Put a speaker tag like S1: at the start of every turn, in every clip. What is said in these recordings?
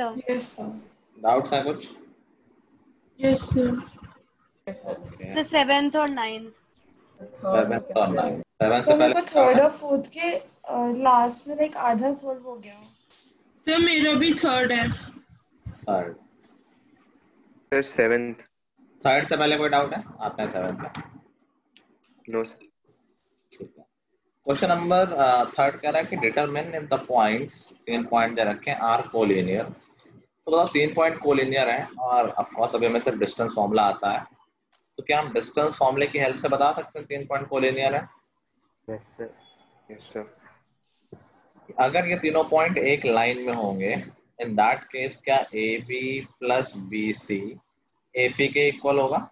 S1: Doubts है कुछ? से
S2: तो मेरे
S1: पहले
S2: को थर्ड और फोर्थ के लास्ट में लाइक आधा सोल्व हो गया।
S3: सर मेरा भी थर्ड है।
S1: थर्ड
S4: सर सेवेंथ
S1: थर्ड से पहले कोई डाउट है? आते हैं
S4: नो सर
S1: ठीक है। क्वेश्चन नंबर थर्ड कह रहा है कि डिटरमिन इन द पॉइंट्स तीन पॉइंट दे रखे हैं आर कोलिनियर तो बताओ तीन पॉइंट कोलिनियर हैं और ऑफ़ कोर्स अभी हमें सिर्फ़ डिस्टेंस फॉर्मूला आता है। तो क्या हम डिस्टेंस फॉर्मूले की हेल्प से बता सकते हैं तीन पॉइंट कोलिनियर है?
S4: यस सर यस सर
S1: अगर ये तीनों पॉइंट एक लाइन में होंगे इन दैट केस क्या A B plus B C A C के इक्वल होगा?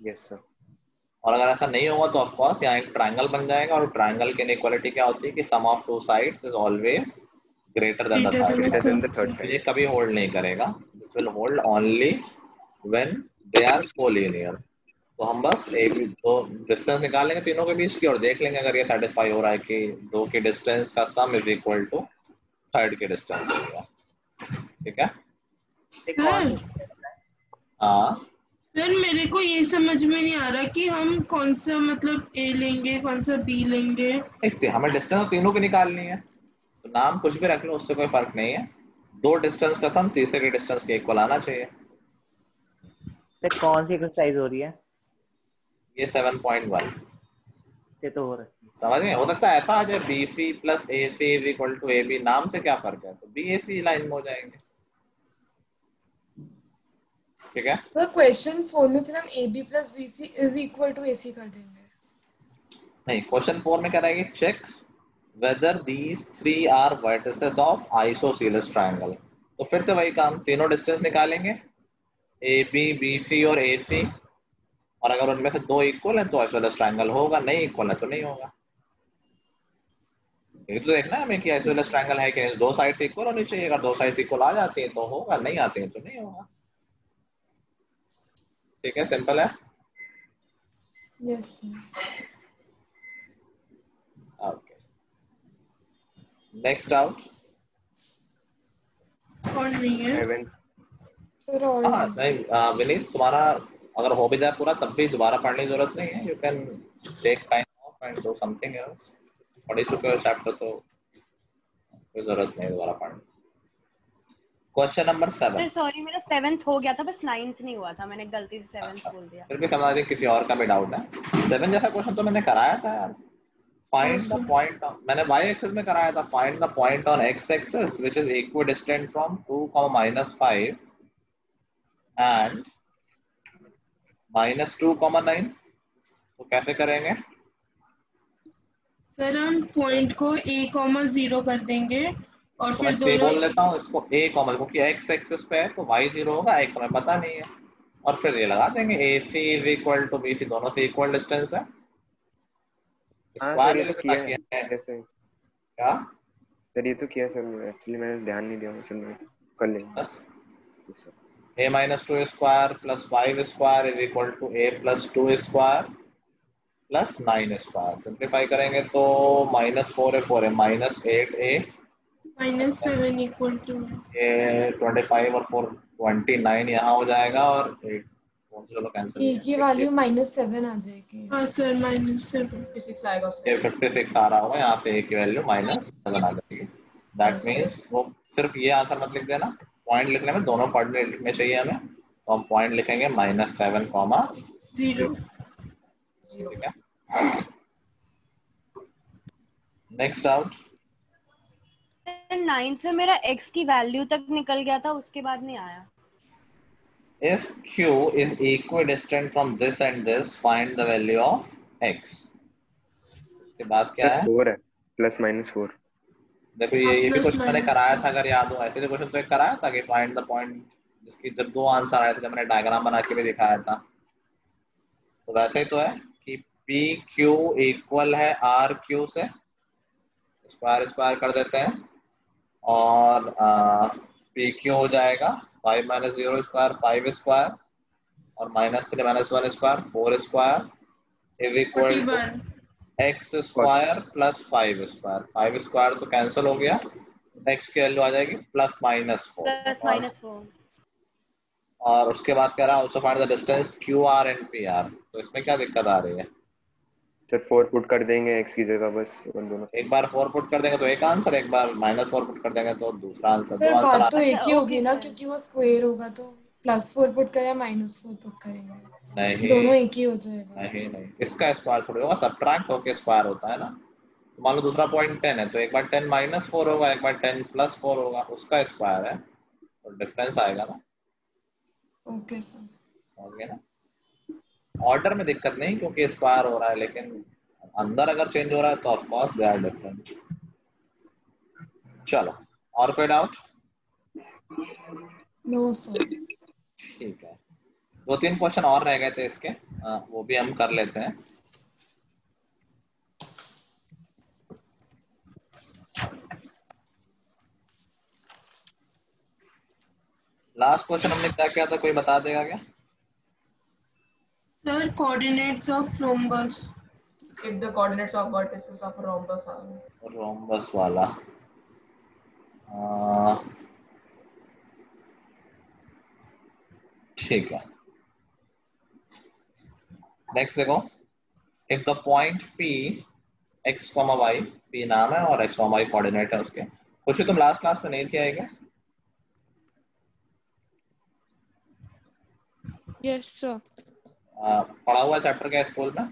S4: यस सर
S1: और अगर ऐसा नहीं होगा तो ऑफ़ कोर्स यहाँ एक ट्राइंगल बन जाएगा और ट्रायंगल की इनइक्वालिटी क्या होती है कि sum of two sides is always
S3: Greater than
S1: third
S4: Greater than the third.
S1: ये कभी होल्ड नहीं करेगा. This will hold only when they are collinear तो हम बस एक दो डिस्टेंस निकालेंगे तीनों के बीच की और देख लेंगे अगर ये सेटिस्फाई हो रहा है कि दो के डिस्टेंस का sum is equal to third के डिस्टेंस होगा ठीक है?
S3: सर।
S1: हाँ।
S3: सर मेरे को ये समझ में नहीं आ रहा कि हम कौन सा मतलब ए लेंगे कौन सा बी लेंगे।
S1: हमें डिस्टेंस तीनों की निकालनी है। तो नाम कुछ भी रख लो उससे कोई फ़र्क नहीं है। दो डिस्टेंस का सम तीसरे के डिस्टेंस के इक्वल आना चाहिए।
S5: सर कौन सी एक्सरसाइज हो रही है?
S1: ये 7.1
S5: ये तो हो रहा है।
S1: समझ गए? हो सकता है ऐसा आ जाए B C plus A C is equal to A B नाम से क्या फ़र्क है? तो बी ए सी लाइन में हो जाएँगे। ठीक है?
S2: तो क्वेश्चन फोर में फिर हम A B plus B C is equal to A C कर देंगे।
S1: नहीं क्वेश्चन फोर में क्या रहेगी? Check whether these three are vertices of isosceles triangle तो फिर से वही काम, तीनों डिस्टेंस निकालेंगे ए बी बी सी और ए सी और अगर उनमें से दो इक्वल है तो आइसोसीलस ट्रायंगल होगा, नहीं इक्वल है तो नहीं होगा। ये तो देखना है हमें कि आइसोसीलस ट्रायंगल है कि। दो साइड इक्वल होनी चाहिए, अगर दो साइड इक्वल आ जाती है तो होगा, नहीं आती है तो नहीं होगा। ठीक है सिंपल है?
S2: यस
S1: ओके नेक्स्ट आउट
S3: और नहीं है?
S2: सर और
S1: हाँ नहीं। विनीत तुम्हारा अगर हो भी जाए पूरा तब भी दोबारा पढ़ने की ज़रूरत नहीं है। You can take time off and do something else पढ़ ही चुके हो चैप्टर तो कोई ज़रूरत नहीं दोबारा पढ़ने question number
S6: sir
S1: seven
S6: sorry मेरा सेवेंथ हो गया था बस नाइन्थ नहीं हुआ था मैंने गलती से सेवेंथ बोल दिया।
S1: फिर भी समझ किसी और का भी डाउट है। सेवन जैसा क्वेश्चन तो मैंने कराया था यार। फाइंड द पॉइंट मैंने y एक्सिस में कराया था find the point on x axis which is equidistant from 2, -5 and minus two comma nine तो कैसे करेंगे?
S3: सर हम पॉइंट को ए कॉमा ज़ीरो कर देंगे और
S1: तो मैं
S3: फिर
S1: से बोल लेता हूँ इसको a कॉमा क्योंकि x एक्सिस पे है तो y ज़ीरो होगा x हमें पता नहीं है। और फिर ये लगा देंगे C is equal to C दोनों से इक्वल डिस्टेंस है।
S4: हाँ ये तो
S1: किया
S4: किया है। सर
S1: क्या?
S4: सर ये तो किया सर एक्चुअली मैंने ध्यान नहीं दिया सर मैं कर लेंगे
S1: a minus 2 square plus 5 square is equal to a plus 2 square plus 9 square simplify करेंगे तो minus 4 है 4 है minus 8 a
S3: minus seven equal to
S1: ये 25 और 4 29 यहाँ हो जाएगा और 8 वो तो चलो कैंसिल
S2: ए की वैल्यू माइनस आ जाएगी।
S3: हाँ सर माइनस सेवन
S1: ये 56 आ रहा होगा यहाँ पे a की वैल्यू माइनस आ जाएगी। दैट मीन्स वो सिर्फ़ ये आंसर मत लिख देना। पॉइंट लिखने में दोनों पॉइंट लिखने चाहिए हमें। तो हम पॉइंट लिखेंगे माइनस सेवन कॉमा
S3: ज़ीरो
S1: ठीक है। नेक्स्ट आउट
S6: नाइन्थ में मेरा एक्स की वैल्यू तक निकल गया था उसके बाद नहीं आया।
S1: If q is equidistant from this and this find the value of x. उसके बाद क्या है?
S4: फोर है. प्लस माइनस फोर
S1: देखो ये ये भी
S3: Plus
S1: कुछ मैंने कराया था अगर याद हो ऐसे क्वेश्चन तो एक कराया था कि फाइंड द पॉइंट जिसकी जब दो आंसर आए थे जब मैंने डायग्राम बना के भी दिखाया था। तो वैसे ही तो है कि पी क्यू इक्वल है आर क्यू से। स्क्वायर स्क्वायर कर देते हैं। और पी क्यू हो जाएगा। Five minus zero square five square और minus three minus one square four square is equal
S3: to
S1: X square plus five square five square तो कैंसिल हो गया। एक्स की वैल्यू आ जाएगी plus minus four
S6: plus minus four
S1: और उसके बाद कह रहा है also find the distance Q R and P R तो इसमें क्या दिक्कत आ रही है?
S4: सर फोर पुट कर देंगे एक्स की जगह बस उन दोनों
S1: एक बार फोर पुट कर देंगे तो एक आंसर एक बार माइनस फोर पुट कर देंगे तो दूसरा आंसर
S2: सर बात तो एक ही होगी ना क्योंकि वो स्क्वायर होगा तो प्लस फोर पुट करें माइनस फोर पुट करेंगे।
S1: नहीं।
S2: दोनों एक ही हो जाएगा।
S1: नहीं नहीं। इसका स्क्वायर थोड़ी होगा सब्ट्रैक्ट होके स्क्वायर होता है ना। तो मान लो दूसरा पॉइंट टेन है तो एक बार टेन माइनस फोर होगा एक बार टेन प्लस फोर होगा उसका स्क्वायर है। तो डिफरेंस आएगा ना।
S2: ओके सर
S1: गए ना? ऑर्डर में दिक्कत नहीं क्योंकि स्क्वायर हो रहा है लेकिन अंदर अगर चेंज हो रहा है तो ऑफकोर्स दे आर डिफरेंट चलो और कोई डाउट
S2: नो सर
S1: ठीक है। दो तीन क्वेश्चन और रह गए थे इसके। आ, वो भी हम कर लेते हैं। लास्ट क्वेश्चन हमने क्या किया था कोई बता देगा क्या?
S3: Sir coordinates of rhombus
S7: if the coordinates of vertices of rhombus are
S1: rhombus वाला आ, ठीक है। नेक्स्ट देखो। If the point P x comma y P नाम है और x कॉमा y कोऑर्डिनेट है उसके। खुशी तुम लास्ट क्लास में नहीं थी आई गेस
S2: यस सर
S1: पढ़ा हुआ चैप्टर क्या स्कूल में?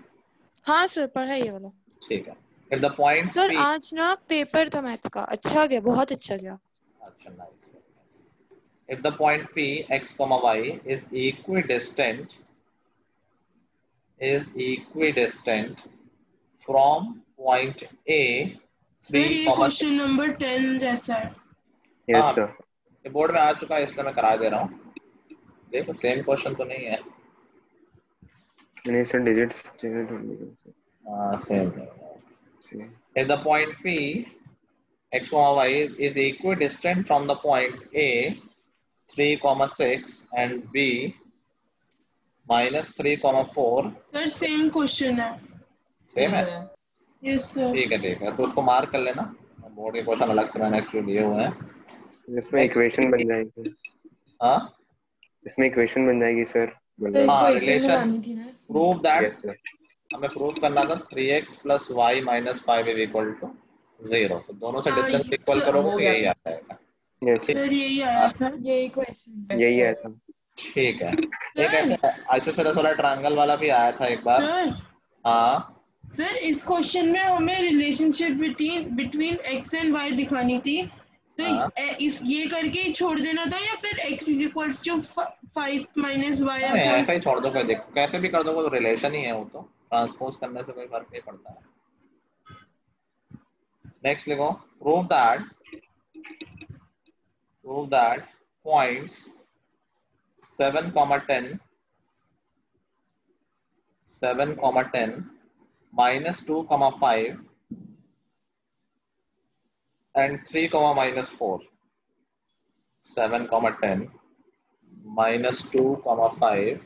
S2: हाँ सर पढ़ा ये वाला
S1: ठीक है। इफ़ द पॉइंट
S2: सर आज ना पेपर था मैथ का। अच्छा गया बहुत अच्छा गया।
S1: अच्छा nice if the point p x comma y is equidistant is equidistant from point a
S3: sir
S1: 3
S3: question number ten जैसा है।
S4: यस
S1: हाँ।
S4: सर
S1: ये बोर्ड में आ चुका है इसलिए मैं करा दे रहा हूँ। देखो सेम क्वेश्चन तो नहीं है।
S4: नहीं सर डिजिट्स चाहिए थोड़ी
S1: सेम
S4: से
S1: if the point p x comma y is, is equidistant from the points a 3 comma 6 and b minus 3 comma 4
S3: sir same question है.
S1: सेम है?
S3: यस सर
S1: ठीक है ठीक है. तो उसको मार्क कर लेना. बोर्ड के क्वेश्चन अलग से मैंने एक्चुअली लिए हुए हैं.
S4: इसमें इक्वेशन बन जाएगी।
S1: हाँ?
S4: इसमें इक्वेशन बन जाएगी सर
S1: हाँ,
S2: इक्वेशन
S1: relation-
S2: बनानी थी ना इसमें।
S1: प्रूव दैट हमें प्रूव करना था 3x plus Y minus five is equal to zero तो दोनों से
S3: हाँ,
S1: डिस्टेंस इक्वल करोगे तो यही आ जाएगा।
S4: यस
S3: यही आया था?
S2: यही क्वेश्चन
S4: यही आया था।
S1: ठीक है। एक ऐसे आइसोसेलेस वाला ट्रायंगल वाला भी आया था एक बार। हाँ।
S3: सर इस क्वेश्चन में हमें relationship between between X and Y दिखानी थी। तो
S1: हाँ।
S3: इस ये करके छोड़ देना था या फिर x is equals to five minus Y
S1: नहीं ऐसा ही छोड़ दो कोई देखो कैसे भी कर दो तो रिलेशन ही है वो तो। ट्रांसपोज करने से कोई फ़र्क नहीं पड़ता। है नेक्स्ट लिखो। Prove that prove that points 7 comma 10 7 comma 10 minus 2 comma 5 and 3 comma minus 4 7 comma 10 minus 2 comma 5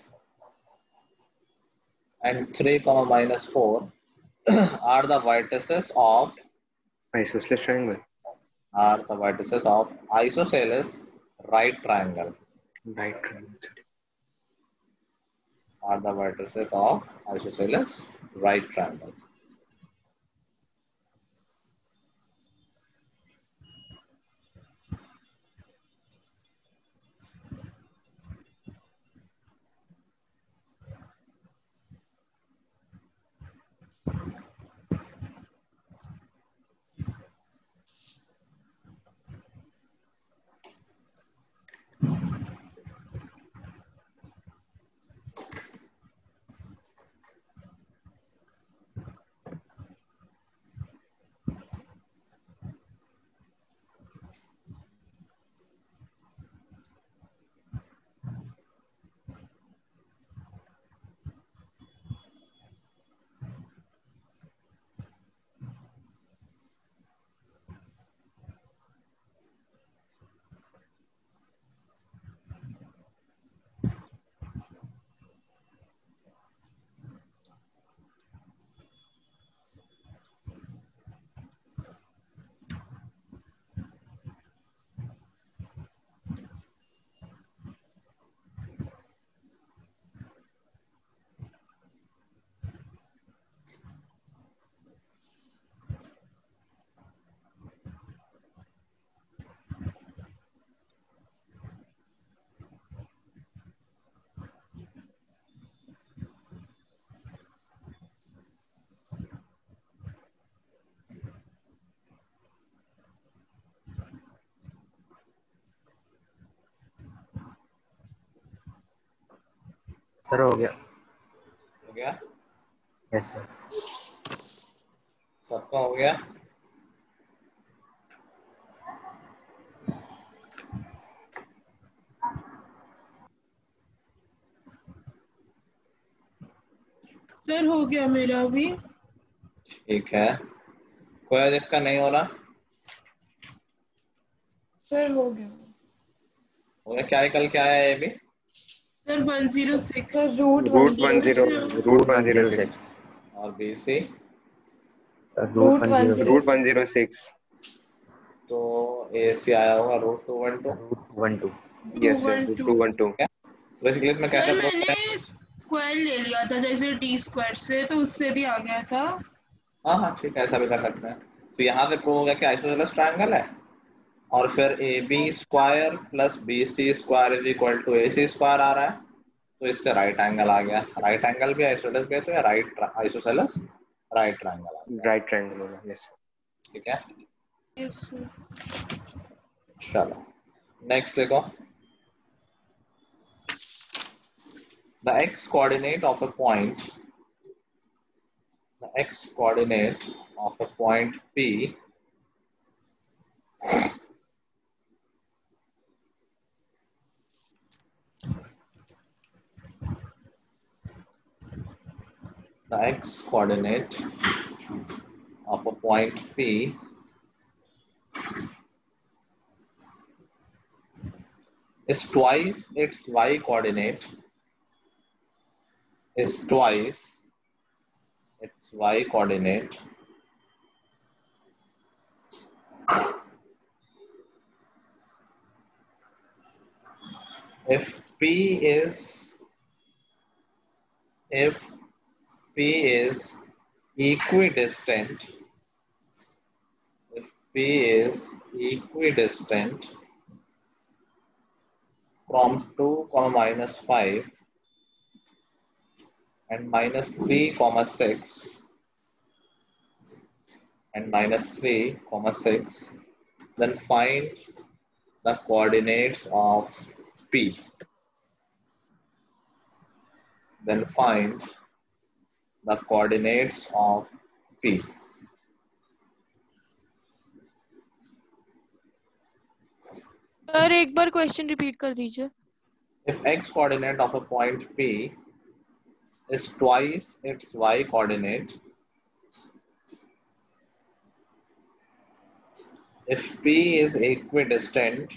S1: and 3 comma minus 4 are the vertices of
S4: isosceles triangle
S1: are the vertices of isosceles right triangle.
S4: Right triangle
S1: are the vertices of isosceles right triangle.
S5: Sir हो गया
S1: हो गया
S5: yes sir
S1: सबका हो गया
S3: sir हो गया मेरा भी
S1: ठीक है। कोई जिसका नहीं हो रहा?
S2: सर हो गया।
S1: हो गया? क्या कल क्या आया ये भी?
S3: Sir one zero six
S2: sir root
S4: root one zero root one zero
S5: six
S4: six
S1: और B
S5: C
S2: root 106.
S4: Root one zero six
S1: तो ए सी आया होगा root two one two
S5: root one two
S4: yes sir root two one two
S1: basically इसमें कैसे
S3: square ले लिया था जैसे डी स्क्वायर से तो उससे भी आ गया था।
S1: हाँ हाँ ठीक है ऐसा भी कर सकते हैं। तो यहाँ से प्रूव हो गया कि आइसोसेलेस ट्रायंगल है? और फिर A B square plus B C square is equal to A C square आ रहा है। तो इससे राइट एंगल आ गया। राइट एंगल भी आइसोसेलेस गए तो या राइट आइसोसेलेस राइट ट्रायंगल आ गया।
S4: राइट ट्रायंगल होगा यस
S1: ठीक है?
S3: यस सर
S1: चलो नेक्स्ट देखो। The x coordinate of a point the x coordinate of a point p the x coordinate of a point p is twice its y coordinate is twice its y coordinate if p is if p is equidistant. If p is equidistant from 2 comma minus 5 and minus 3 comma 6 and minus 3 comma 6 then find the coordinates of p. Then find the coordinates of p
S8: sir एक बार question repeat कर दीजिए
S1: if x coordinate of a point p is twice its y coordinate if p is equidistant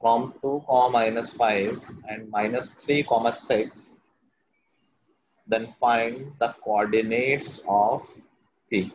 S1: from 2 comma minus 5 and minus 3 comma 6 then find the coordinates of p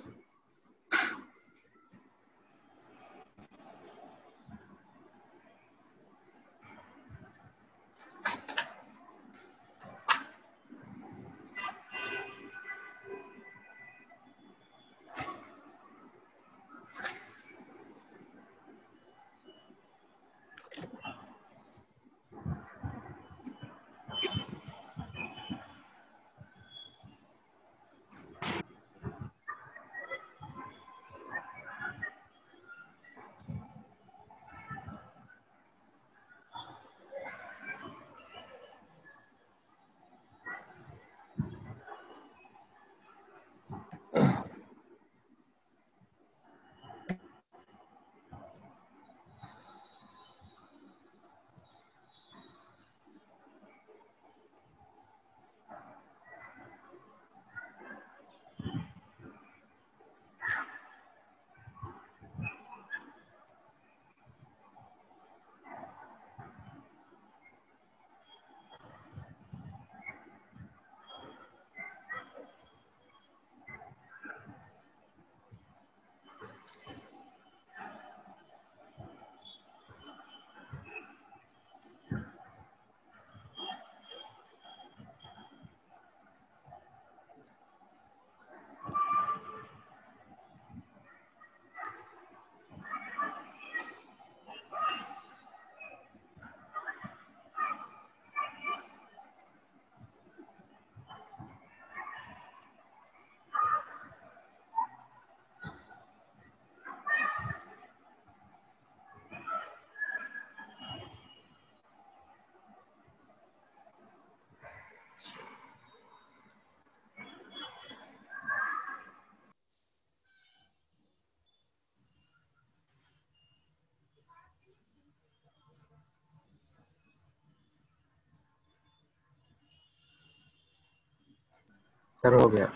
S4: sir हो गया।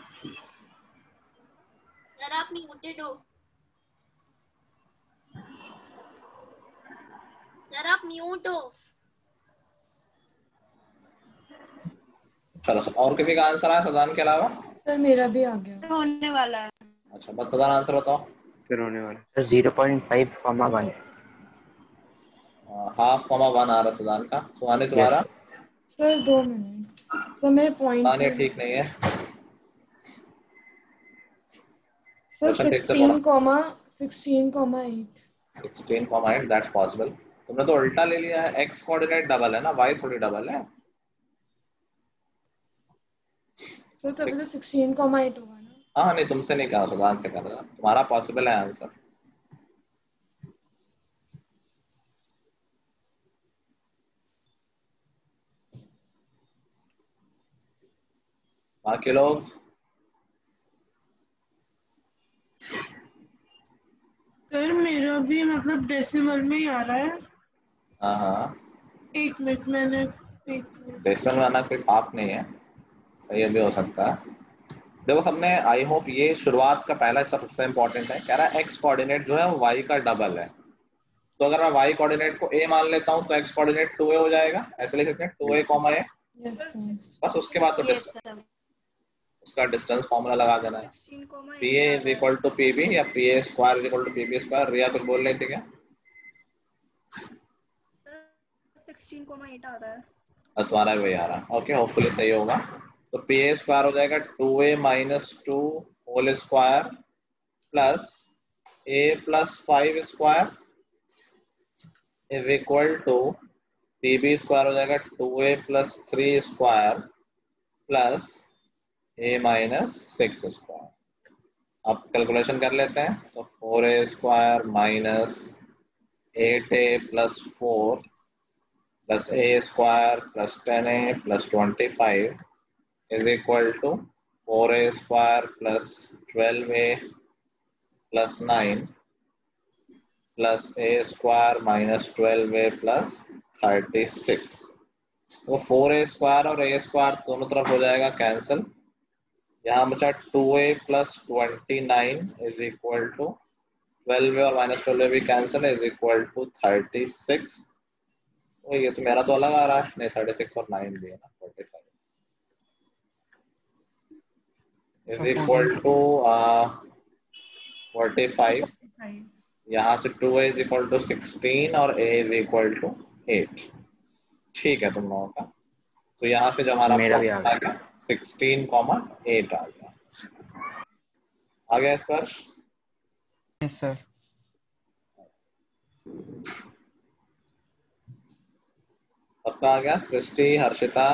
S9: Sir आप muted हो। Sir आप mute हो।
S1: चलो और किसी का आंसर आया सदान के अलावा?
S2: सर मेरा भी आ गया।
S6: होने वाला है।
S1: अच्छा बस सदान आंसर बताओ।
S4: फिर होने वाला
S5: sir zero point five comma one
S1: half comma one आ रहा है सदान का। सुहानी तुम्हारा?
S2: सर दो मिनट। सर मेरे पॉइंट
S1: ठीक नहीं है। 16 8 पॉसिबल तुमने तो उल्टा ले लिया है x कोऑर्डिनेट डबल है ना y थोड़ी डबल है।
S2: सर तभी तो सिक्सटीन कॉमा एट होगा ना।
S1: हाँ नहीं तुमसे नहीं कहा सुधान से कर रहा तुम्हारा पॉसिबल है आंसर बाकी लोग?
S3: सर मेरा भी मतलब डेसिमल में ही आ रहा है।
S1: हाँ हाँ।
S3: एक मिनट मैंने एक मिनट।
S1: डेसिमल में आना कोई पाप नहीं है। सही भी हो सकता है। देखो सबने आई होप ये शुरुआत का पहला सबसे इम्पोर्टेंट है। कह रहा है एक्स कोऑर्डिनेट जो है वो वाई का डबल है। तो अगर मैं वाई कोऑर्डिनेट को ए मान लेता हूँ तो एक्स कोऑर्डिनेट टू ए हो जाएगा। ऐसे लिख सकते हैं टू ए कॉमा ए बस उसके बाद तो
S6: Yes.
S1: उसका डिस्टेंस फॉर्मूला लगा देना है। P A is equal to P B या P A square is equal to P B square Riya कुछ बोल रही थी क्या?
S9: है।
S1: तुम्हारा भी वही आ रहा। है ओके होपफुली सही होगा। तो पी ए स्क्वायर हो जाएगा two A minus two whole square plus A plus five square is equal to P B square हो जाएगा two A plus three square plus A minus six square अब calculation कर लेते हैं तो four A square minus eight A plus four plus A square plus ten A plus twenty five is equal to four A square plus twelve A plus nine plus A square minus twelve A plus thirty six वो four A square और A square दोनों तरफ़ हो जाएगा cancel यहाँ बचा 2a plus 29 is equal to 12a और minus 12a भी कैंसिल is equal to 36 ओ ये तो मेरा तो अलग आ रहा है। नहीं थर्टी सिक्स और नाइन भी है ना forty five is equal to forty five यहाँ से two is equal to sixteen और A is equal to eight ठीक है तुम लोगों का। तो यहाँ से जो हमारा
S5: मेरा भी आ
S1: गया सिक्सटीन कॉमा एट आ गया। आ गया स्पर्श
S10: यस सर
S1: सबका आ गया? सृष्टि हर्षिता?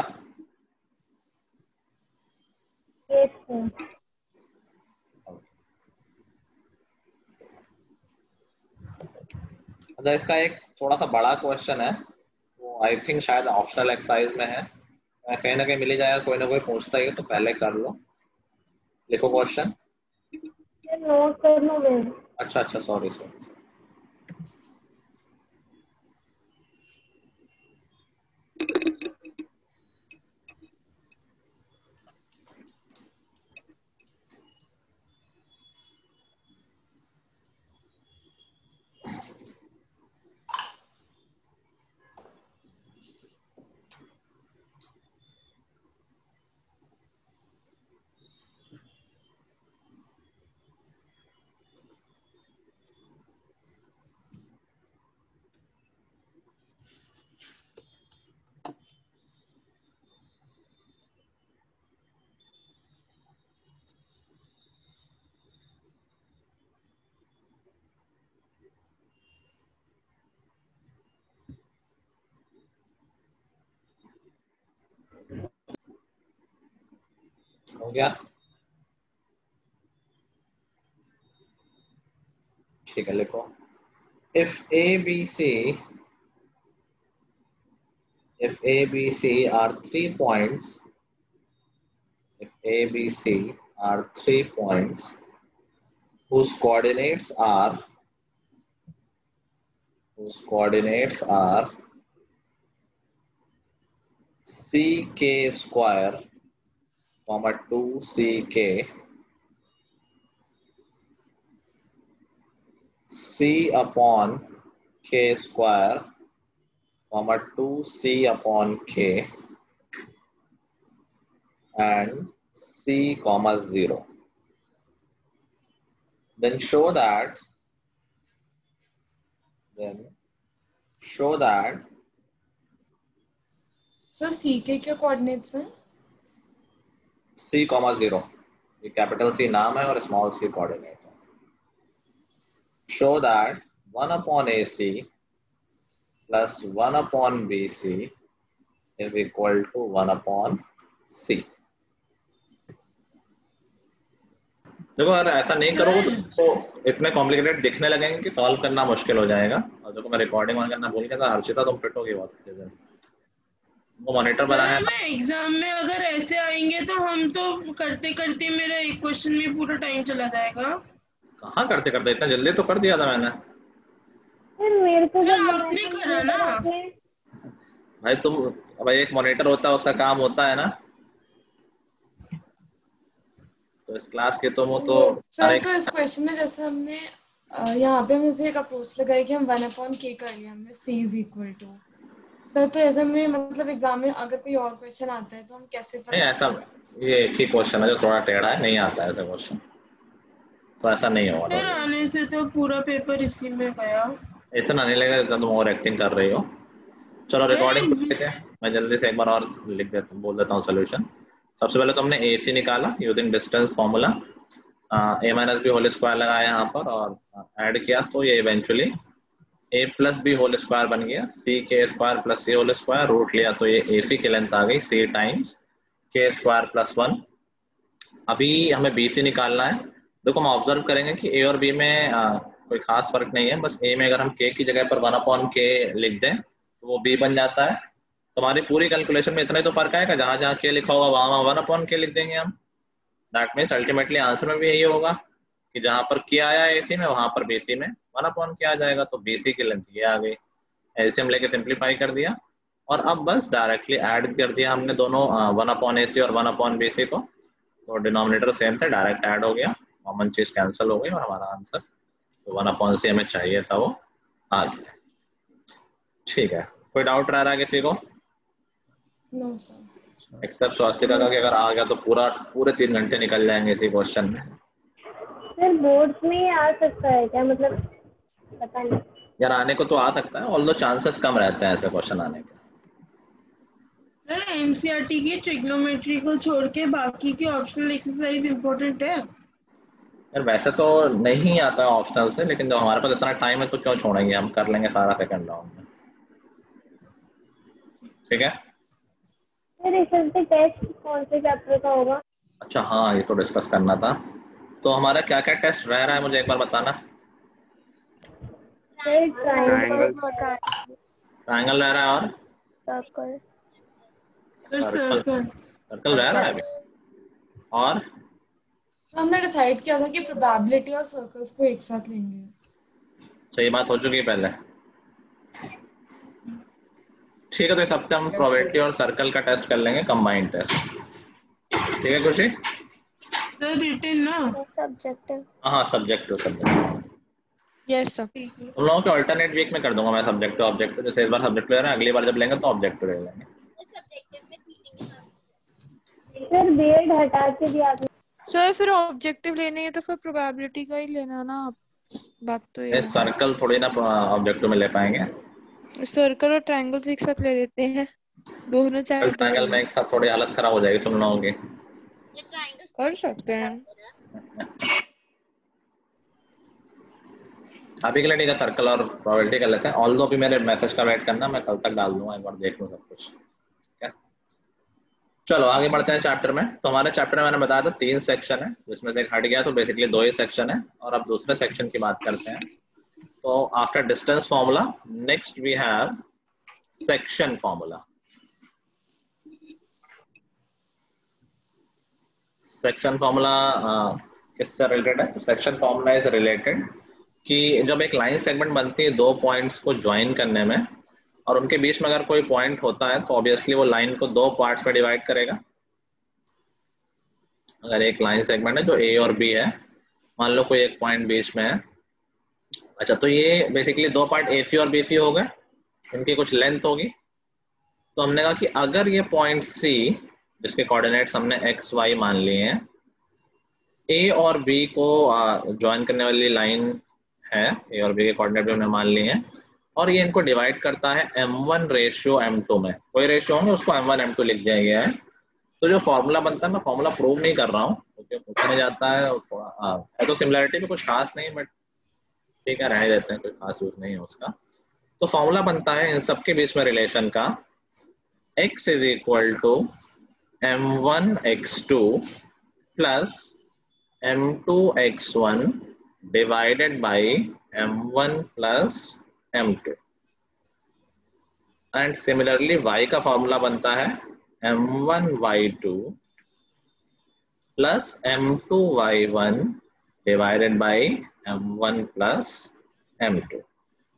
S1: अच्छा इसका एक थोड़ा सा बड़ा क्वेश्चन है। वो आई थिंक शायद ऑप्शनल एक्सरसाइज में है। कहीं ना कहीं मिल जाएगा कोई ना कोई पूछता ही है तो पहले कर लो। लिखो क्वेश्चन नोट कर लो। मैं अच्छा अच्छा सॉरी सॉरी हो गया ठीक है लिखो if ABC if ABC are three points if ABC are three points whose coordinates are whose coordinates are ck square comma 2 ck c upon k square comma 2 c upon k and c comma 0 then show that then show that
S2: sir C के क्या coordinates हैं
S1: Comma 0 ये capital C नाम है और small C coordinate है। Show that 1 upon ac plus 1 upon bc is equal to 1 upon c. देखो अगर ऐसा नहीं करोगे तो, तो इतने कॉम्प्लिकेटेड दिखने लगेंगे कि सॉल्व करना मुश्किल हो जाएगा। और देखो मैं रिकॉर्डिंग ऑन करना भूल गया था। हर्षिता तुम फिट होगी बहुत अच्छे से। मॉनिटर बनाया है।
S3: मैं एग्ज़ाम में अगर ऐसे आएँगे तो हम तो करते करते मेरा एक क्वेश्चन में पूरा टाइम चला जाएगा।
S1: कहाँ करते करते इतना जल्दी तो कर दिया था मैंने।
S11: मेरे को
S3: आपने करा ना।
S1: भाई तुम भाई एक मॉनिटर होता है उसका काम होता है ना। तो इस क्लास के तुम हो तो
S2: सर तो इस क्वेश्चन में जैसे हमने यहाँ पे मुझे एक अप्रोच लगाई कि हम वन अपॉन के कर लिया हमने C is equal to sir तो ऐसे में मतलब एग्ज़ाम में अगर कोई और क्वेश्चन आता है तो हम कैसे पता
S1: नहीं ऐसा ये एक ही क्वेश्चन है जो थोड़ा टेढ़ा है नहीं आता है ऐसा क्वेश्चन तो ऐसा नहीं होगा
S3: फिर आने से तो पूरा पेपर इसी में गया।
S1: इतना नहीं लगेगा जितना तुम ओवर एक्टिंग कर रही हो। चलो रिकॉर्डिंग कर लेते हैं। मैं जल्दी से एक बार और लिख देता हूँ बोल देता हूँ सोल्यूशन सबसे पहले तो हमने ए सी निकाला using distance formula A minus B whole square लगाया यहाँ पर और ऐड किया तो ये eventually A plus B whole square बन गया। C K square plus C whole square root लिया तो ये ए सी की लेंथ आ गई C times K square plus one अभी हमें बी सी निकालना है। देखो हम ऑब्ज़र्व करेंगे कि ए और बी में आ, कोई खास फ़र्क नहीं है। बस ए में अगर हम के की जगह पर वन अपॉन के लिख दें तो वो बी बन जाता है। तो हमारी पूरी कैलकुलेशन में इतना ही तो फ़र्क आएगा। जहाँ जहाँ के लिखा होगा वहाँ वहाँ वन अपॉन के लिख देंगे हम। दैट मीन्स अल्टीमेटली आंसर में भी यही होगा। कि जहाँ पर के आया एसी में वहाँ पर बीसी में। वन अपॉन के आ जाएगा तो बीसी की लेंथ ये आ गई। एलसीएम लेके सिंप्लीफाई कर दिया। और अब बस डायरेक्टली ऐड कर दिया हमने दोनों वन अपॉन ए और वन अपॉन बीसी को। तो डिनोमिनेटर सेम थे डायरेक्ट ऐड हो गया। कॉमन चीज़ कैंसिल हो गई और हमारा आंसर तो वन अपॉन सी हमें चाहिए था वो आ गया। ठीक है। कोई डाउट रह रहा है किसी को?
S2: नो सर
S1: एक्सेप्ट स्वास्तिका का कि अगर आ गया तो पूरा पूरे तीन घंटे निकल जाएँगे इसी क्वेश्चन में।
S11: सर बोर्ड्स में आ सकता है क्या? मतलब पता नहीं।
S1: यार आने को तो आ सकता है ऑल चांसेस कम रहते हैं ऐसे क्वेश्चन आने के।
S3: सर एनसीईआरटी की ट्रिग्नोमेट्री को छोड़ के बाकी की ऑप्शनल एक्सरसाइज इम्पोर्टेंट है।
S1: यार वैसे तो नहीं आता ऑप्शनल से लेकिन जब हमारे पास इतना टाइम है तो क्यों छोड़ेंगे? हम कर लेंगे सारा सेकंड राउंड में। ठीक है?
S11: सर इस टेस्ट कौन से चैप्टर का होगा?
S1: अच्छा हाँ ये तो डिस्कस करना था। तो हमारा क्या क्या टेस्ट रह रहा है मुझे एक बार बताना?
S11: ट्रायंगल
S1: ट्रायंगल रह रहा है और?
S11: सर्कल
S1: रह रहा है अभी? और?
S2: तो हमने डिसाइड किया था कि प्रोबेबिलिटी और सर्कल्स को एक साथ लेंगे।
S1: सही बात हो चुकी है पहले। ठीक है तो इस हफ़्ते हम प्रोबेबिलिटी और सर्कल का टेस्ट कर लेंगे कंबाइंड टेस्ट ठीक है खुशी?
S3: सर रिटन ना
S11: सब्जेक्टिव
S1: हाँ। हाँ सब्जेक्टिव
S8: यस सर
S1: तुम लोगों के अल्टरनेट वीक में कर दूँगा मैं सब्जेक्टिव ऑब्जेक्टिव जैसे इस बार सब्जेक्ट ले रहे हैं अगली बार जब लेंगे तो ऑब्जेक्टिव ले लेंगे
S11: सर बीएड हटा के दिया आपने
S8: सर फिर ऑब्जेक्टिव लेने है तो फिर प्रोबेबिलिटी का ही लेना ना आप। बात तो ये
S1: सर्कल थोड़ी ना ऑब्जेक्टिव में ले पाएँगे।
S8: सर्कल और ट्रायंगल्स एक साथ ले लेते हैं। दोनों चाहे
S1: ट्रायंगल में एक साथ थोड़ी हालत खराब हो जाएगी तुम लोगों की।
S8: कर सकते हैं।
S1: अभी के लिए ठीक है सर्कल और प्रोबेबिलिटी कर लेते हैं। ऑल दो अभी मेरे मैसेज का वेट करना, मैं कल तक डाल दूँगा, एक बार देख लूँ सब कुछ। चलो, आगे बढ़ते हैं चैप्टर में। तो हमारे चैप्टर में मैंने बताया था, तीन सेक्शन है, जिसमें से हट गया तो बेसिकली दो ही सेक्शन है, और अब दूसरे सेक्शन की बात करते हैं। तो after distance formula next we have section formula section formula किससे रिलेटेड है? सेक्शन फॉर्मूला इज़ रिलेटेड कि जब एक लाइन सेगमेंट बनती है, दो पॉइंट्स को ज्वाइन करने में, और उनके बीच में अगर कोई पॉइंट होता है तो ऑब्वियसली वो लाइन को दो पार्ट्स में डिवाइड करेगा। अगर एक लाइन सेगमेंट है, जो ए और बी है, मान लो कोई एक पॉइंट बीच में है। अच्छा तो ये बेसिकली दो पार्ट ए सी और बी सी हो गए। इनकी कुछ लेंथ होगी। तो हमने कहा कि अगर ये पॉइंट सी जिसके कोऑर्डिनेट्स हमने एक्स वाई मान लिए हैं। ए और बी को ज्वाइन करने वाली लाइन है। ए और बी के कोऑर्डिनेट भी हमने मान लिए हैं। और ये इनको डिवाइड करता है M one ratio M two में। कोई रेशियो होंगे, उसको m1 m2 लिख दिया गया है। तो जो फॉर्मूला बनता है, मैं फॉर्मूला प्रूव नहीं कर रहा हूँ। क्योंकि पूछा नहीं जाता है है तो सिमिलरिटी में कुछ खास नहीं बट ठीक है रहने देते हैं, कोई खास यूज़ नहीं है उसका। तो फॉर्मूला बनता है इन सबके बीच में रिलेशन का। X is equal to M one X two plus M two X one divided by M one plus M two and similarly y का फॉर्मूला बनता है M one Y two plus M two Y one divided by M one plus M two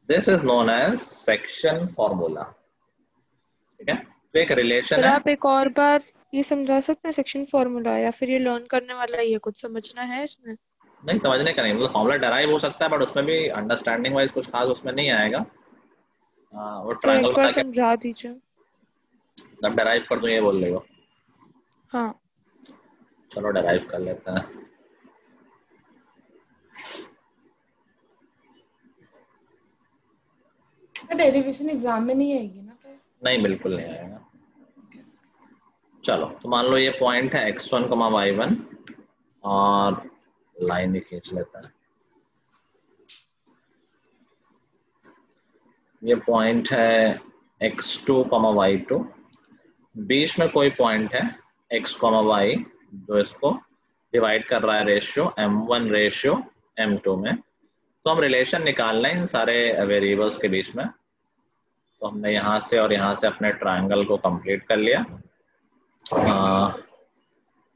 S1: this is known as section formula ठीक है? तो एक relation है।
S8: आप एक और बार ये समझा सकते हैं सेक्शन फॉर्मूला या फिर ये लर्न करने वाला ही है कुछ समझना है इसमें?
S1: नहीं समझने का नहीं मतलब फॉर्मूला डराइव हो सकता है बट उसमें भी अंडरस्टैंडिंग वाइज कुछ खास उसमें नहीं आएगा। आ, वो
S8: तो
S1: ट्रायंगल बना के
S8: समझा दीजिए।
S1: अब डराइव कर दूँ ये बोल रही हो?
S8: हाँ।
S1: चलो डराइव कर लेते हैं।
S2: डेरिवेशन एग्ज़ाम में नहीं आएगी ना
S1: नहीं बिल्कुल नहीं आएगा। चलो तो मान लो ये पॉइंट है X one comma Y one और लाइन भी खींच लेता है। ये पॉइंट है X two comma Y two बीच में कोई पॉइंट है एक्स कमा वाई जो इसको डिवाइड कर रहा है ratio M one ratio M two में। तो हम रिलेशन निकालना है इन सारे वेरिएबल्स के बीच में। तो हमने यहाँ से और यहाँ से अपने ट्रायंगल को कंप्लीट कर लिया। आ,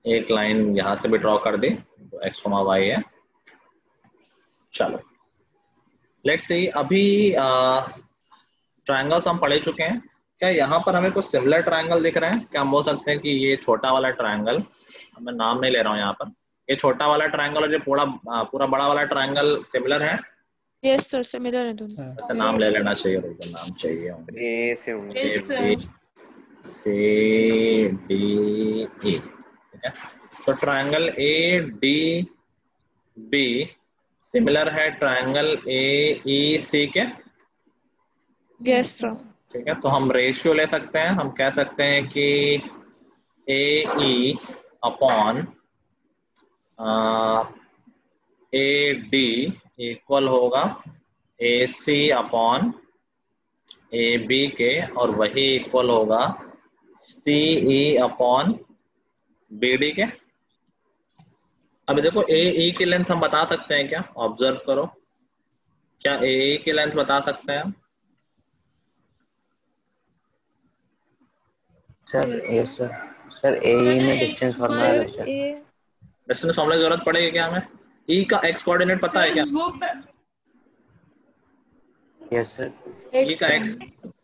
S1: एक लाइन यहाँ से भी ड्रॉ कर दी जो एक्स कोमा वाई है। चलो। लेट्स सी अभी ट्रायंगल्स हम पढ़े चुके हैं। क्या यहाँ पर हमें कुछ सिमिलर ट्रायंगल दिख रहे हैं? क्या हम बोल सकते हैं कि ये छोटा वाला ट्रायंगल मैं नाम नहीं ले रहा हूँ यहाँ पर। ये छोटा वाला ट्रायंगल और ये पूरा पूरा बड़ा वाला ट्रायंगल सिमिलर है?
S8: यस सर सिमिलर है दोनों।
S1: नाम ले लेना चाहिए नाम चाहिए।
S4: से
S1: ए
S3: Yes,
S1: डी ई ठीक है? तो triangle A D B similar है ट्रायंगल ए ई सी के?
S8: यस सर
S1: ठीक है तो हम रेशियो ले सकते हैं। हम कह सकते हैं कि A E upon A D equal होगा A C upon A B के और वही इक्वल होगा C E upon B D के। अभी देखो ए ई की लेंथ हम बता सकते हैं क्या? ऑब्ज़र्व करो। क्या ए ई की लेंथ बता सकते हैं हम?
S5: Sir yes sir sir A में डिस्टेंस फॉर्मूला है सर
S1: डिस्टेंस फॉर्मूला की ज़रूरत पड़ेगी क्या हमें? ई का एक्स कोऑर्डिनेट पता है क्या?
S5: यस सर
S1: ई का
S5: X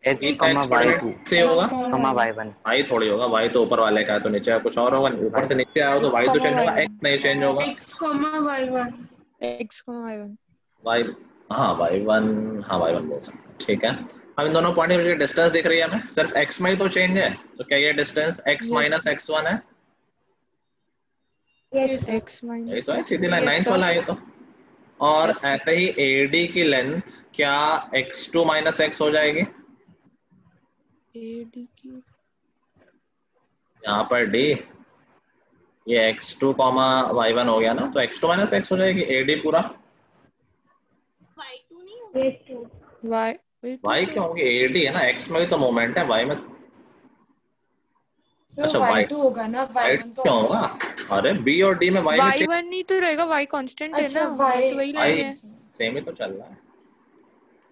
S1: X
S5: comma Y
S1: two से होगा?
S5: कमा वाई वन
S1: वाई थोड़ी होगा वाई तो ऊपर वाले का है तो नीचे कुछ और होगा ऊपर से नीचे आया तो वाई तो चेंज होगा एक्स नहीं चेंज होगा।
S3: X comma Y one
S8: X को वाई वन
S1: वाई हाँ वाई वन हाँ वाई वन बोल सकते ठीक है। अब इन दोनों पॉइंट की डिस्टेंस दिख रही है हमें सिर्फ़ एक्स में ही तो चेंज है तो क्या ये distance X minus X one है?
S11: यस
S8: एक्स
S1: यही तो है सीधी लाइन नाइन्थ वाला है ये तो। और ऐसे ही एडी की लेंथ क्या एक्स टू माइनस एक्स हो जाएगी? यहाँ पर डी ये X two comma Y one हो गया ना? तो एक्स टू माइनस एक्स हो जाएगी? एडी पूरा?
S9: वाई नहीं होगा?
S1: क्यों? होगी एडी है ना? एक्स में भी तो मूवमेंट है वाई में तो। अच्छा,
S2: वाई टू होगा ना? वाई वन तो
S1: क्यों होगा? अरे बी और डी में वाई
S8: वन ही तो रहेगा वाई कांस्टेंट है
S2: अच्छा
S8: ना?
S2: वाई
S8: तो वही
S1: सेम ही तो चल रहा है।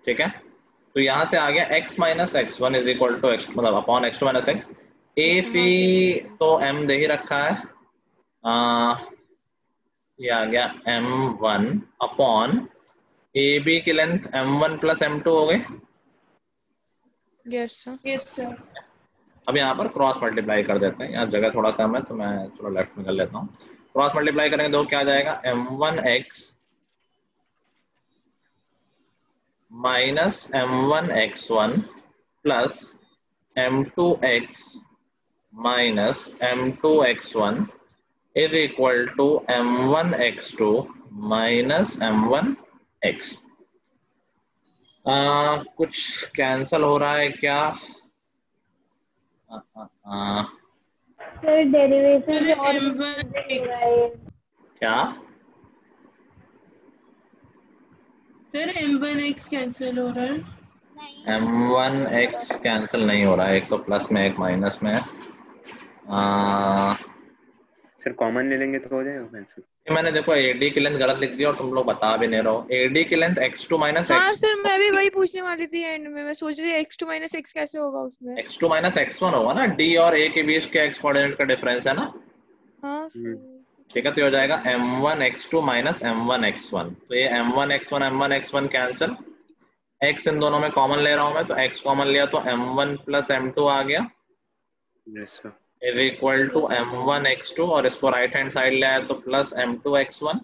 S1: ठीक है? तो यहाँ से आ गया x minus X one is equal to X मतलब upon X two minus X A फ़ी तो m दे ही रखा है। आ, ये आ गया m one upon A B की length m one plus M two हो गई।
S8: यस
S3: yes, सर
S1: अब यहाँ पर क्रॉस मल्टीप्लाई कर देते हैं। यहाँ जगह थोड़ा कम है तो मैं थोड़ा लेफ़्ट में कर लेता हूँ। क्रॉस मल्टीप्लाई करेंगे दो क्या जाएगा? M one X X one is equal to M one X two minus M one X कुछ कैंसल हो रहा है क्या? आ, आ, आ,
S11: सर डेरिवेशन और
S3: वन
S11: हो
S3: एक्स
S11: रहा है।
S1: क्या?
S3: Sir M one X cancel हो रहा है?
S9: नहीं
S1: एम वन एक्स कैंसिल नहीं हो रहा है। एक तो प्लस में एक माइनस में। है आ,
S4: सर कॉमन ले लेंगे तो हो जाएगा कैंसिल
S1: मैंने देखो एडी की लेंथ गलत लिख दी और तुम लोग बता भी नहीं रहो एडी की लेंथ एक्स टू माइनस
S8: हाँ सर मैं भी वही पूछने वाली थी एंड में। मैं सोच रही एक्स टू माइनस एक्स कैसे होगा उसमें?
S1: X two minus X one होगा ना? डी और ए के बीच के एक्स कोऑर्डिनेट का डिफरेंस है ना?
S8: हाँ सर।
S1: ठीक है तो ये हो जाएगा M one X two minus M one X one तो ये M one X one M one X one cancel X इन दोनों में कॉमन ले रहा हूँ मैं तो एक्स कॉमन लिया तो M one plus M two आ गया। Is equal to M one X two और इसको राइट हैंड साइड ले आया तो plus M two X one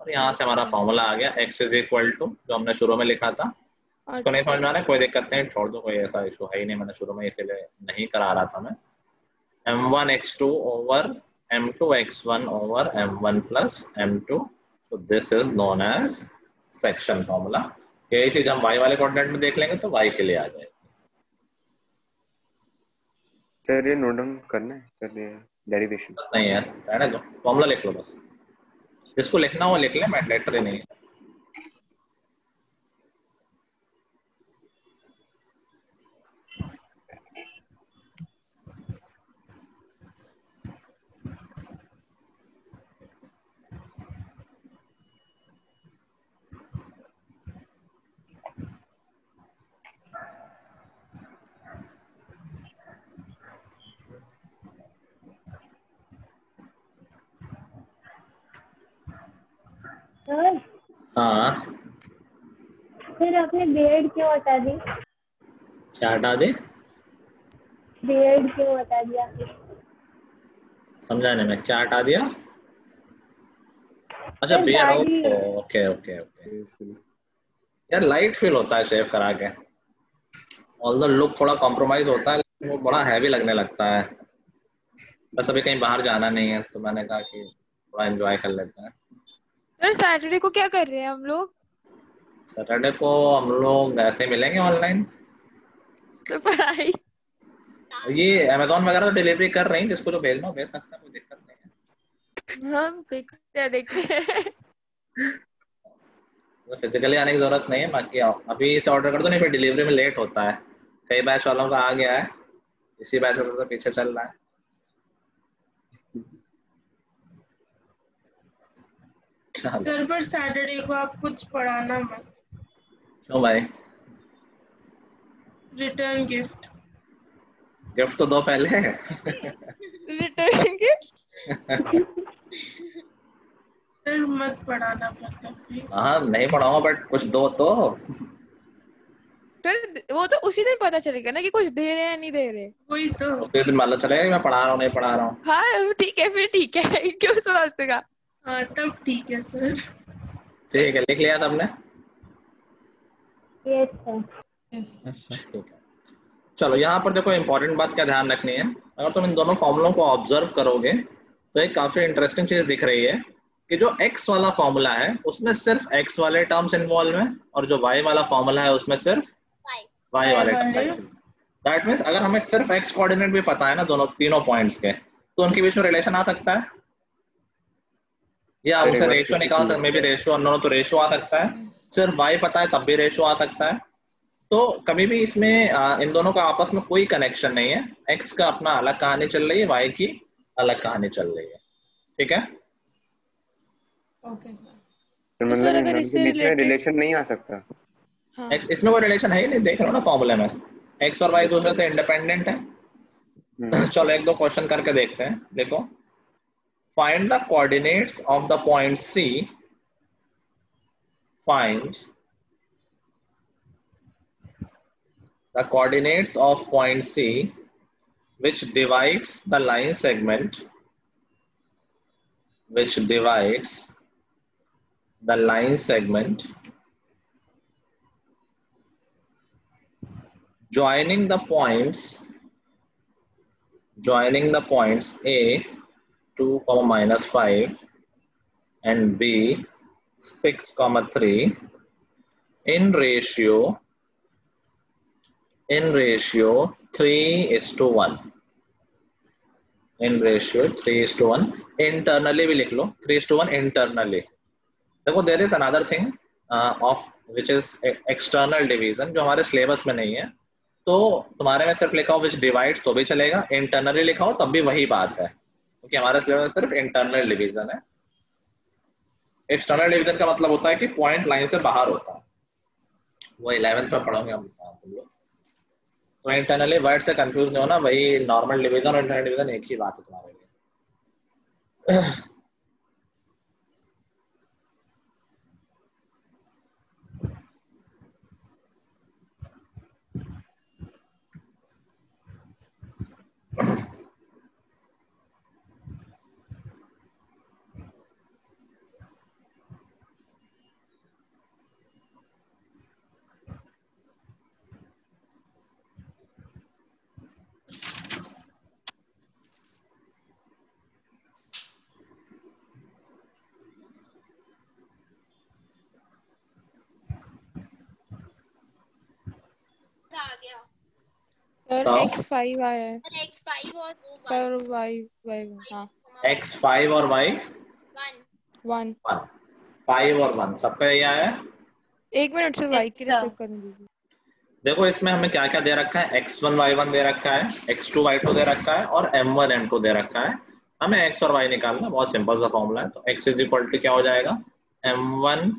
S1: और यहाँ से हमारा फॉर्मूला आ गया एक्स इज़ इक्वल टू जो हमने शुरू में लिखा था। उसको नहीं समझ में आ रहा कोई दिक्कत नहीं छोड़ दो कोई ऐसा इशू है ही नहीं। मैंने शुरू में इसीलिए नहीं करा रहा था मैं। M one X two over M two X one over M one plus M two तो this is known as section formula यही चीज़ हम वाई वाले कोऑर्डिनेट में देख लेंगे तो वाई के लिए आ जाएगा।
S4: सर ये नोट डाउन करना है? सर ये डेरिवेशन
S1: नहीं है फॉर्मूला लिख लो बस। जिसको लिखना हो लिख ले मैंडेटरी नहीं है।
S11: सर
S1: हाँ।
S11: फिर आपने बीएड क्यों हटा दी?
S1: क्या हटा दे?
S11: बीएड क्यों हटा दिया?
S1: समझाने में क्या हटा दिया? अच्छा बियर ओके ओके ओके यार लाइट फील होता है शेव करा के। ऑल्दो लुक थोड़ा कॉम्प्रोमाइज होता है लेकिन वो बड़ा हैवी लगने लगता है। बस अभी कहीं बाहर जाना नहीं है तो मैंने कहा कि थोड़ा एंजॉय कर लेते हैं।
S8: सर सैटरडे को क्या कर रहे हैं हम लोग?
S1: सैटरडे को हम लोग ऐसे मिलेंगे ऑनलाइन
S8: तो पढ़ाई।
S1: ये अमेजोन वगैरह तो डिलीवरी कर रही है जिसको जो भेजना हो भेज सकता है कोई दिक्कत नहीं है।
S8: हम देखते हैं देखते हैं।
S1: तो फिजिकली आने की ज़रूरत नहीं है बाकी अभी इसे ऑर्डर कर दो नहीं फिर डिलीवरी में लेट होता है। कई बैच वालों का आ गया है इसी बैच वालों का पीछे चल रहा है।
S3: सर पर सैटरडे को आप कुछ पढ़ाना मत।
S1: क्यों भाई?
S3: रिटर्न गिफ्ट
S1: गिफ्ट तो दो पहले
S8: रिटर्न
S3: सर मत पढ़ाना
S1: हाँ नहीं पढ़ाऊँगा बट कुछ दो तो।
S8: फिर वो तो उसी दिन पता चलेगा ना कि कुछ दे रहे हैं नहीं दे रहे।
S3: वही तो।
S1: फिर दिन मालूम चलेगा कि मैं पढ़ा रहा हूँ नहीं पढ़ा रहा हूँ।
S8: हाँ ठीक है फिर ठीक है। क्यों समझतेगा
S3: हाँ तब ठीक है सर।
S1: ठीक है लिख लिया सबने
S11: सर
S1: ठीक है। चलो यहाँ पर देखो इम्पोर्टेंट बात क्या ध्यान रखनी है। अगर तुम इन दोनों फॉर्मुलों को ऑब्ज़र्व करोगे तो एक काफ़ी इंटरेस्टिंग चीज़ दिख रही है कि जो x वाला फॉर्मूला है उसमें सिर्फ़ x वाले टर्म्स इन्वॉल्व हैं और जो y वाला फॉर्मूला है उसमें सिर्फ़ y वाले। दैट मीन्स अगर हमें सिर्फ़ x कोऑर्डिनेट भी पता है ना दोनों तीनों पॉइंट्स के तो उनके बीच में रिलेशन आ सकता है। या
S4: अरे
S1: उसे रेशियो निकाल सकते मे भी रेशियो अनोनो तो रेशियो आ सकता है। सिर्फ़ y पता है तब भी रेशियो आ सकता है। तो कभी भी इसमें आ, इन दोनों का आपस में कोई कनेक्शन नहीं है। X का अपना अलग कहानी चल रही है y की अलग कहानी चल रही है। ठीक है?
S2: ओके सर
S4: तो
S8: तो
S4: मतलब रिलेशन नहीं आ सकता।
S8: हाँ।
S1: इसमें कोई रिलेशन है ही नहीं देख रहे हो ना फॉर्मूले में। एक्स और वाई दूसरे से इंडिपेंडेंट है।
S4: हम्म,
S1: चलो एक दो क्वेश्चन करके देखते हैं। देखो। Find the coordinates of the point C. Find the coordinates of point C which divides the line segment which divides the line segment joining the points joining the points A two comma minus five and B six comma three in ratio in ratio three is to one. In ratio three is to one internally भी लिख लो. Three is to one internally देखो there is another thing of which is external division जो हमारे syllabus में नहीं है. तो तुम्हारे में सिर्फ़ लिखाओ विच डिवाइड तो भी चलेगा. इंटरनली लिखाओ तब भी वही बात है. क्योंकि हमारे सिलेबस सिर्फ़ इंटरनल डिवीज़न है। एक्सटर्नल डिवीज़न का मतलब होता है कि पॉइंट लाइन से बाहर होता है। वो इलेवेंथ में पढ़ोगे हम तुम लोग। तो इंटरनली वर्ड से कंफ्यूज नहीं होना, वही नॉर्मल डिवीज़न और इंटरनल डिवीज़न एक ही बात है तुम्हारे लिए।
S9: आ गया
S8: सर
S1: तो?
S8: आया है।
S9: और एक्स और वो
S8: सर वाई वाई हाँ।
S1: एक्स और Y
S9: one
S8: one
S1: one five और वन सबका यही आया है?
S8: एक मिनट सर वाई के लिए चेक करने दीजिए।
S1: देखो इसमें हमें क्या क्या दे रखा है? एक्स वन वाई वन दे रखा है एक्स टू वाई टू दे रखा है और एम वन एम टू दे रखा है। हमें एक्स और वाई निकालना बहुत सिंपल सा फॉर्मूला है। तो एक्स इज़ इक्वल टू क्या हो जाएगा? M one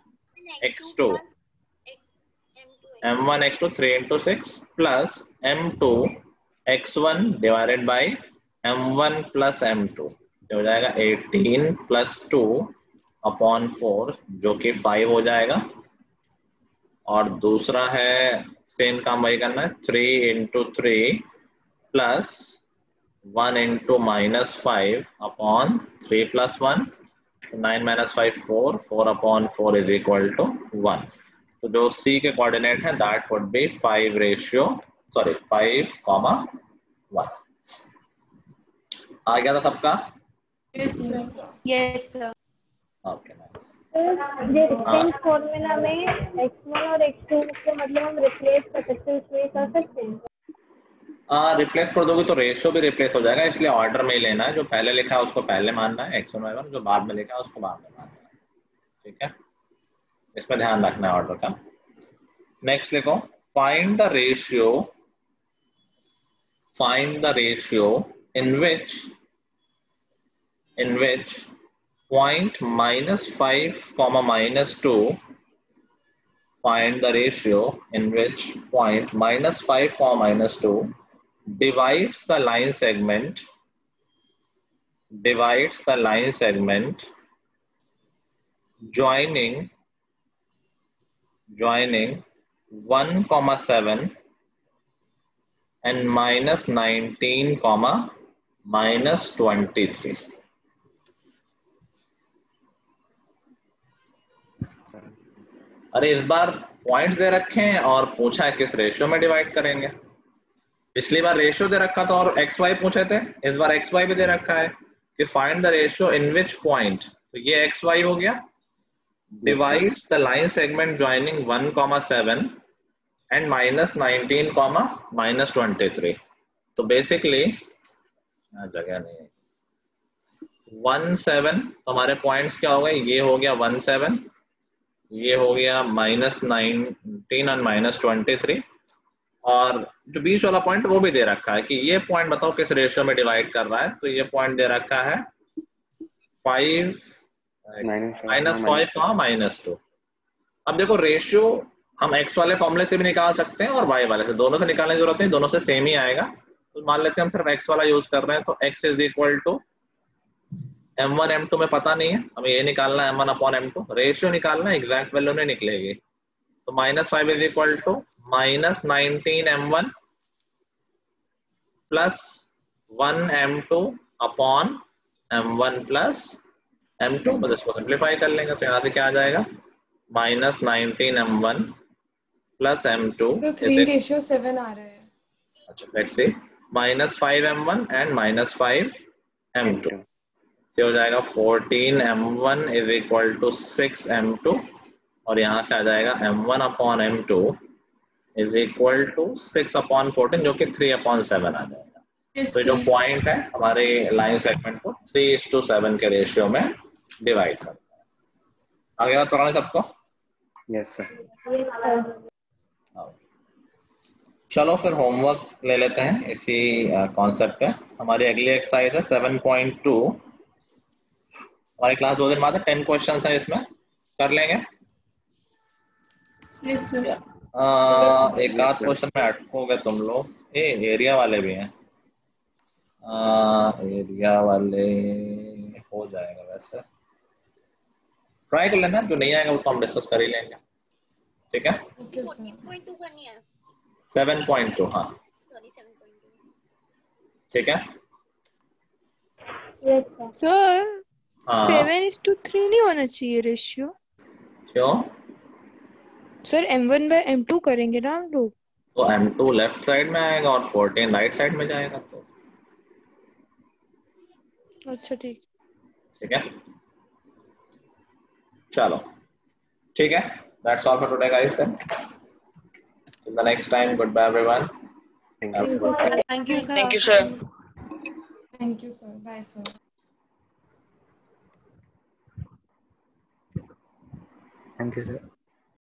S1: X two M one X two three into six plus M two X one divided by M one plus M two हो जाएगा eighteen plus two upon four जो कि five हो जाएगा। और दूसरा है सेम काम वही करना है three into three plus one into minus five upon three plus one nine minus five four four upon four is equal to one तो जो सी के कोऑर्डिनेट है that would be five ratio sorry five comma one आ गया था सबका?
S6: Yes sir
S1: okay nice
S11: distance formula में x1 और x2 को मतलब हम रिप्लेस कर सकते हैं इसमें कर सकते हैं?
S1: रिप्लेस कर दोगे तो रेशियो भी रिप्लेस हो जाएगा इसलिए ऑर्डर में ही लेना है। जो पहले लिखा है उसको पहले मानना है एक्स वन वाई वन जो बाद में लिखा है उसको बाद में मानना है। ठीक है? इसमें ध्यान रखना है ऑर्डर का। नेक्स्ट लिखो find the ratio find the ratio in which in which point minus five comma minus two find the ratio in which point minus five comma minus two divide the line segment divides the line segment joining joining 1 comma 7 and minus 19 comma minus 23 अरे इस बार points दे रखे हैं और पूछा है किस ratio में divide करेंगे। पिछली बार रेशियो दे रखा था और एक्स वाई पूछे थे, इस बार एक्स वाई भी दे रखा है कि find the ratio in which point तो ये एक्स वाई हो गया। Divides the line segment joining one comma seven and minus nineteen comma minus twenty three तो बेसिकली जगह नहीं है। वन सेवन तो हमारे पॉइंट्स क्या हो गए? ये हो गया वन सेवन ये हो गया माइनस नाइनटीन और माइनस ट्वेंटी थ्री और जो बीच वाला पॉइंट वो भी दे रखा है कि ये पॉइंट बताओ किस रेशियो में डिवाइड कर रहा है। तो ये पॉइंट दे रखा है फाइव माइनस फाइव का माइनस टू अब देखो रेशियो हम एक्स वाले फॉर्मूले से भी निकाल सकते हैं और वाई वाले से। दोनों से निकालने की ज़रूरत नहीं दोनों से सेम ही आएगा। तो मान लेते हैं हम सिर्फ़ एक्स वाला यूज़ कर रहे हैं तो X is equal to M one M two में पता नहीं है। हमें ये निकालना है M one upon M two ratio निकालना है एग्जैक्ट वैल्यू नहीं निकलेगी। तो minus five is equal to minus nineteen M one plus one M two upon M one plus M two बस इसको सिंप्लीफाई कर लेंगे तो यहाँ से क्या आ जाएगा? Minus nineteen M one plus
S2: M two ratio seven आ रहा है।
S1: अच्छा let's see minus five M one and minus five M two से हो जाएगा fourteen M one is equal to six M two और यहाँ से आ जाएगा M one upon M two is equal to six upon fourteen जो कि थ्री अपॉन सेवन आ जाएगा। तो जो पॉइंट है हमारे लाइन सेगमेंट को थ्री इज़ टू सेवन के रेशियो में डिवाइड करता है आगे बात पढ़ाने सबको
S4: यस सर
S1: चलो फिर होमवर्क ले लेते हैं इसी कॉन्सेप्ट पे। हमारी अगली एक्सरसाइज है सेवन पॉइंट टू हमारी क्लास दो दिन बाद टेन क्वेश्चन है इसमें। कर लेंगे?
S3: Yes, sir.
S1: आ, एक आध क्वेश्चन में अटकोगे तुम लोग। ए एरिया वाले भी हैं। एरिया वाले हो जाएगा वैसे। ट्राई कर लेना जो नहीं आएगा वो तो हम डिस्कस कर ही लेंगे। ठीक है?
S2: ओके सर
S9: 14.2 करनी है।
S1: सेवन पॉइंट टू हाँ। ठीक है?
S11: Sir
S8: seven is to three नहीं होना चाहिए रेशियो
S1: क्यों?
S8: Sir M one by M two करेंगे ना हम लोग।
S1: तो एम टू लेफ़्ट साइड में आएगा और फोर्टीन राइट साइड में जाएगा तो।
S8: अच्छा ठीक।
S1: ठीक है? चलो ठीक है that's all for today guys then till the next time goodbye everyone
S11: Thank you, sir.
S6: Thank you
S12: Thank you, sir.
S2: Thank you sir bye sir
S5: thank you sir